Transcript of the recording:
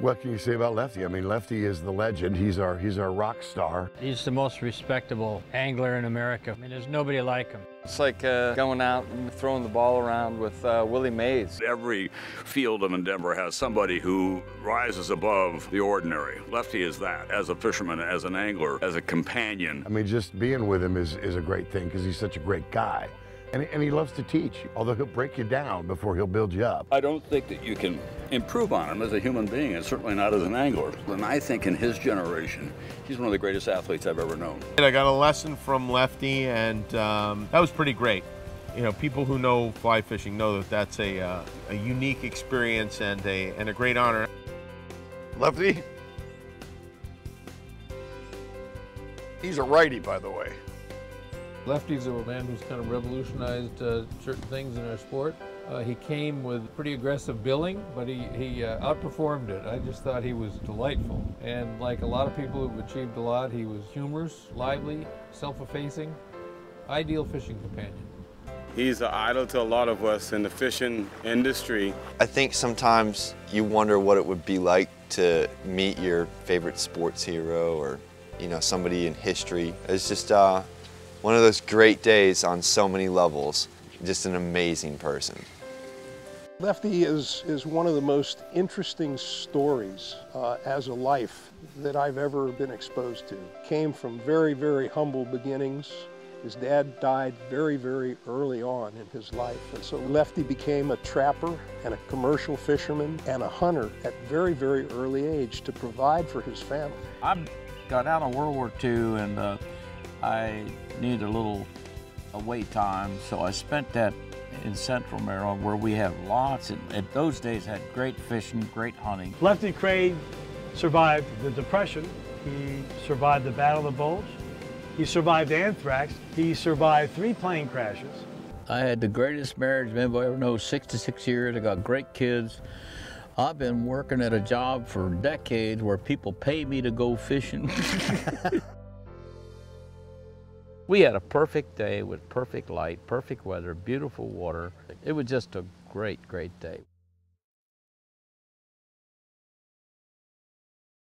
What can you say about Lefty? I mean, Lefty is the legend. He's our he's our rock star. He's the most respectable angler in America. I mean, there's nobody like him. It's like uh, going out and throwing the ball around with uh, Willie Mays. Every field of endeavor has somebody who rises above the ordinary. Lefty is that, as a fisherman, as an angler, as a companion. I mean, just being with him is, is a great thing because he's such a great guy. And, and he loves to teach, although he'll break you down before he'll build you up. I don't think that you can improve on him as a human being, and certainly not as an angler. And I think in his generation, he's one of the greatest athletes I've ever known. And I got a lesson from Lefty, and um, that was pretty great. You know, people who know fly fishing know that that's a, uh, a unique experience and a, and a great honor. Lefty? He's a righty, by the way. Lefty's a man who's kind of revolutionized uh, certain things in our sport. Uh, he came with pretty aggressive billing, but he, he uh, outperformed it. I just thought he was delightful. And like a lot of people who've achieved a lot, he was humorous, lively, self-effacing, ideal fishing companion. He's an idol to a lot of us in the fishing industry. I think sometimes you wonder what it would be like to meet your favorite sports hero or, you know, somebody in history. It's just, uh, one of those great days on so many levels. Just an amazing person. Lefty is, is one of the most interesting stories uh, as a life that I've ever been exposed to. Came from very, very humble beginnings. His dad died very, very early on in his life. And so Lefty became a trapper and a commercial fisherman and a hunter at very, very early age to provide for his family. I got out of World War II and uh, I needed a little away time, so I spent that in Central Maryland where we have lots, and at those days had great fishing, great hunting. Lefty Kreh survived the Depression. He survived the Battle of the Bulge. He survived anthrax. He survived three plane crashes. I had the greatest marriage anybody ever knows, 66 years. I got great kids. I've been working at a job for decades where people pay me to go fishing. We had a perfect day with perfect light, perfect weather, beautiful water. It was just a great, great day.